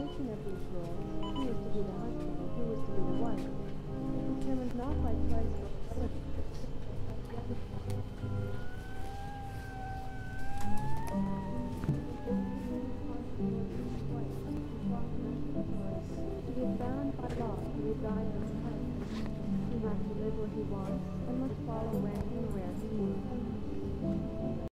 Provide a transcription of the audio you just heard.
creation of these worlds, who is to be the husband and was to be the wife, is determined not by choice but bound by law to reside in his house. He must live where he was, and must